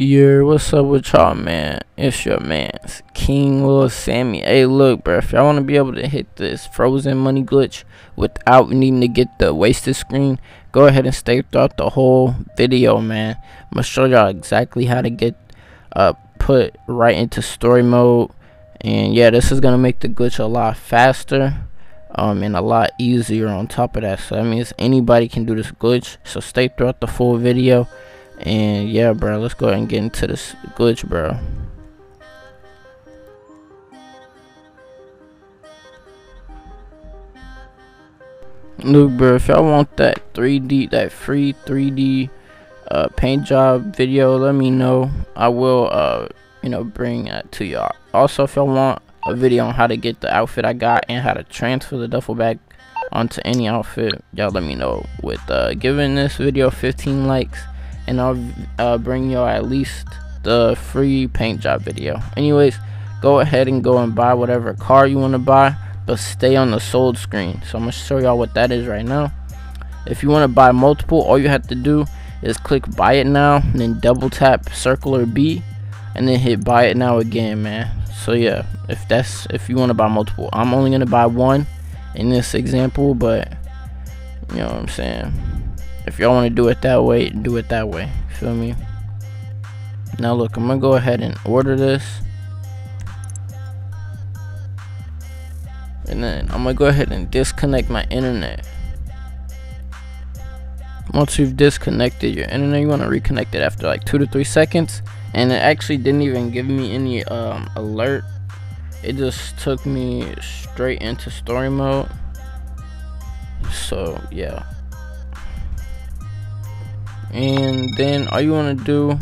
Yeah, what's up with y'all, man? It's your man's King Lil Sammy. Hey, look, bro, if y'all want to be able to hit this frozen money glitch without needing to get the wasted screen, go ahead and stay throughout the whole video, man. I'm gonna show y'all exactly how to get uh put right into story mode, and yeah, this is gonna make the glitch a lot faster. Um, and a lot easier on top of that so that means anybody can do this glitch so stay throughout the full video and yeah, bro, let's go ahead and get into this glitch, bro. Look, bro, if y'all want that 3D, that free 3D uh, paint job video, let me know. I will, uh, you know, bring that to y'all. Also, if y'all want a video on how to get the outfit I got and how to transfer the duffel bag onto any outfit, y'all let me know. With uh, giving this video 15 likes, and I'll uh, bring y'all at least the free paint job video. Anyways, go ahead and go and buy whatever car you want to buy, but stay on the sold screen. So I'm going to show y'all what that is right now. If you want to buy multiple, all you have to do is click buy it now, then double tap circle or B, and then hit buy it now again, man. So yeah, if that's if you want to buy multiple, I'm only going to buy one in this example, but you know what I'm saying if y'all want to do it that way do it that way feel me? Now look i'm gonna go ahead and order this. And then i'm gonna go ahead and disconnect my internet. Once you've disconnected your internet you want to reconnect it after like two to three seconds. And it actually didn't even give me any um, alert. It just took me straight into story mode. So yeah and then all you want to do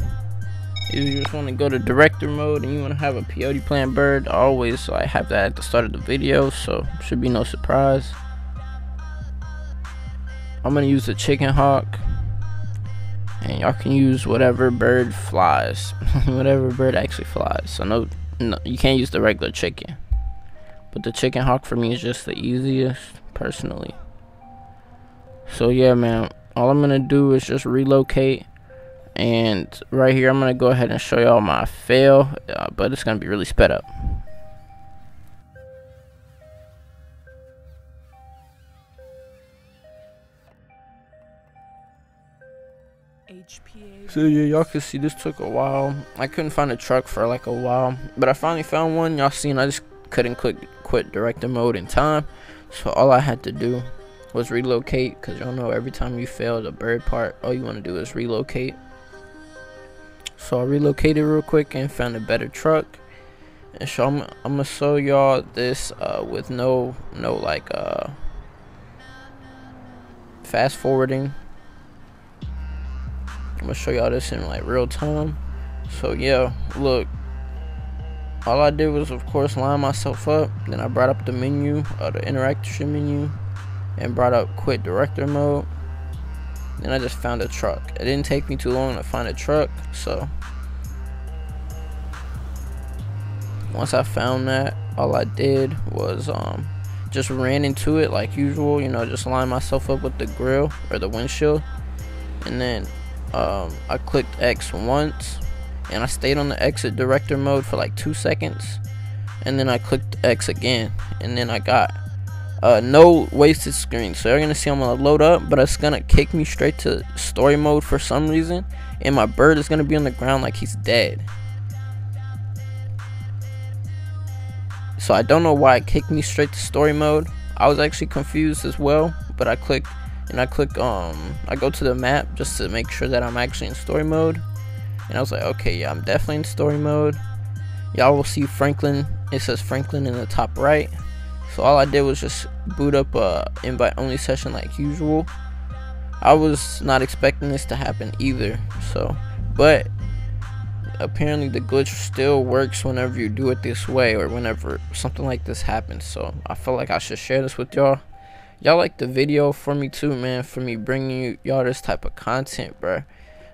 is you just want to go to director mode and you want to have a peyote plant bird. Always so I have that at the start of the video so should be no surprise. I'm gonna use the chicken hawk. And y'all can use whatever bird flies whatever bird actually flies. So no, no you can't use the regular chicken. But the chicken hawk for me is just the easiest personally. So yeah man all I'm gonna do is just relocate and right here I'm gonna go ahead and show y'all my fail uh, but it's gonna be really sped up So yeah, y'all can see this took a while. I couldn't find a truck for like a while, but I finally found one. Y'all seen I just couldn't click quit director mode in time, so all I had to do was relocate because y'all know every time you fail the bird part all you want to do is relocate. So I relocated real quick and found a better truck. And so I'm, I'm gonna show y'all this uh, with no no like uh, fast forwarding. I'm gonna show y'all this in like real time. So yeah look. All I did was of course line myself up. Then I brought up the menu uh, the interaction menu and brought up quit director mode. Then I just found a truck. It didn't take me too long to find a truck so. Once I found that all I did was um just ran into it like usual you know just line myself up with the grill or the windshield. And then um, I clicked X once and I stayed on the exit director mode for like two seconds. And then I clicked X again and then I got uh, no wasted screen. So you're gonna see I'm gonna load up but it's gonna kick me straight to story mode for some reason and my bird is gonna be on the ground like he's dead. So I don't know why it kicked me straight to story mode. I was actually confused as well but I click and I click um I go to the map just to make sure that I'm actually in story mode. And I was like okay yeah I'm definitely in story mode. Y'all will see Franklin. It says Franklin in the top right so all I did was just boot up a invite only session like usual. I was not expecting this to happen either. So, but apparently the glitch still works whenever you do it this way or whenever something like this happens. So I felt like I should share this with y'all. Y'all like the video for me too, man. For me bringing y'all this type of content, bro.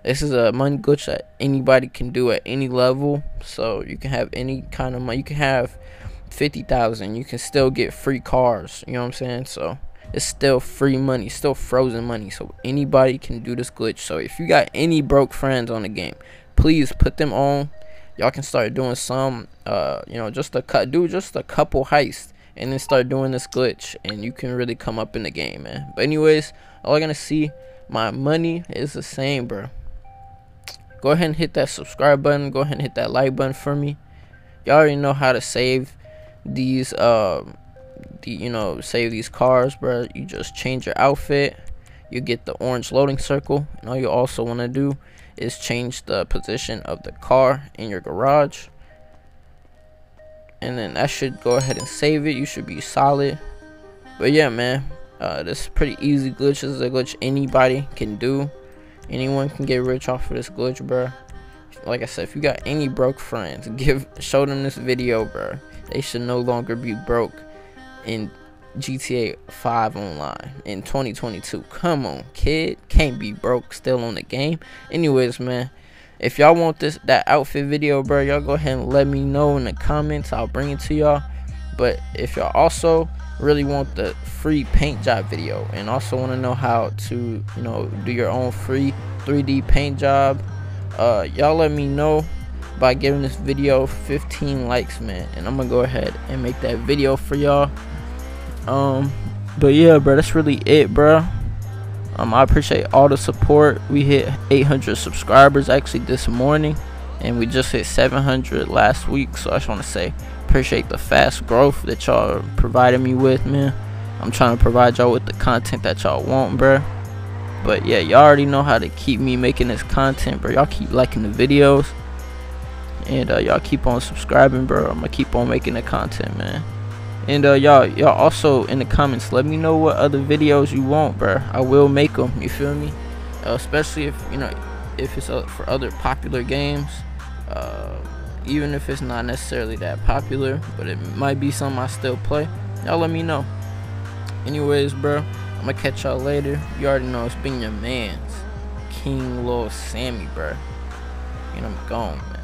This is a money glitch that anybody can do at any level. So you can have any kind of money. You can have 50,000 you can still get free cars you know what I'm saying? So it's still free money still frozen money so anybody can do this glitch. So if you got any broke friends on the game please put them on. Y'all can start doing some uh you know just a cut do just a couple heists and then start doing this glitch and you can really come up in the game man. But anyways all i'm gonna see my money is the same bro go ahead and hit that subscribe button go ahead and hit that like button for me. Y'all already know how to save these um the you know save these cars bro you just change your outfit. You get the orange loading circle. And all you also want to do is change the position of the car in your garage. And then that should go ahead and save it. You should be solid. But yeah man uh, this is pretty easy glitch. This is a glitch anybody can do. Anyone can get rich off of this glitch bro like i said if you got any broke friends give show them this video bro they should no longer be broke in GTA 5 online in 2022. Come on, kid. Can't be broke still on the game. Anyways, man. If y'all want this that outfit video, bro, y'all go ahead and let me know in the comments. I'll bring it to y'all. But if y'all also really want the free paint job video and also want to know how to, you know, do your own free 3D paint job, uh, y'all let me know by giving this video 15 likes, man. And I'm to go ahead and make that video for y'all. Um, but yeah, bro, that's really it, bro. Um, I appreciate all the support. We hit 800 subscribers actually this morning, and we just hit 700 last week. So I just want to say, appreciate the fast growth that y'all providing me with, man. I'm trying to provide y'all with the content that y'all want, bro. But yeah, y'all already know how to keep me making this content, bro. Y'all keep liking the videos, and uh, y'all keep on subscribing, bro. I'm gonna keep on making the content, man. And uh, y'all, y'all also in the comments, let me know what other videos you want, bro. I will make them. You feel me? Uh, especially if you know, if it's uh, for other popular games. Uh, even if it's not necessarily that popular, but it might be something I still play. Y'all let me know. Anyways, bro, I'm gonna catch y'all later. You already know it's been your man's King Lil Sammy, bro. And I'm gone, man.